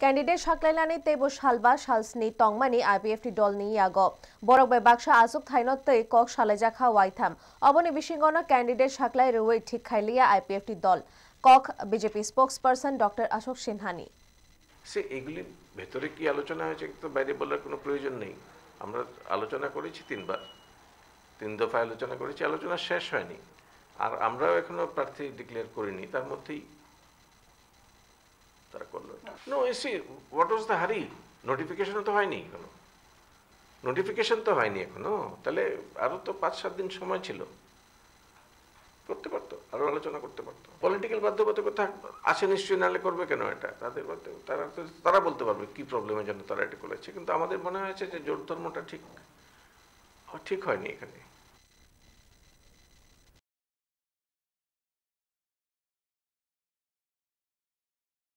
Candidate সাকলাইলানি তেব শালবা শালসনি টংমানি IPFT দল নিয়ে আগ। বরক বাকসা আসুক থাইনত্তই কক শালেজা খা ওয়াইথাম অবনি বিশিঙ্গন ক্যান্ডিডেট সাকলাই রুয়ে ঠিক খাইলিয়া আইপিএফটি দল। কক BJP spokesperson doctor Ashok সিনহানি। সে এগুলি ভেতরে কি আলোচনা হয়েছে তো বাইরে বলার কোনো প্রয়োজন নেই। আমরা আলোচনা করেছি তিনবার। তিন দফা আলোচনা করেছি, আলোচনা শেষ হয়নি। আর আমরাও এখনও প্রার্থী ডিক্লেয়ার করিনি। তার মধ্যেই no AC what was the hurry নোটিফিকেশনও তো হয়নি এখনও। নোটিফিকেশন তো হয়নি এখনও। তাহলে আরও তো পাঁচ, সাত দিন সময় ছিল। করতে পারতো আরও আলোচনা করতে পারতো। পলিটিক্যাল বাধ্যবাধকতা আছে নিশ্চয়ই, নালে করবে কেন এটা? তাদের বাধ্য- তারা তো- তারা বলতে পারবে কি প্রবলেমের জন্য তারা এটা করেছে। কিন্তু আমাদের মনে হয়েছে যে জোর ধর্মটা ঠিক ঠিক হয়নি এখানে।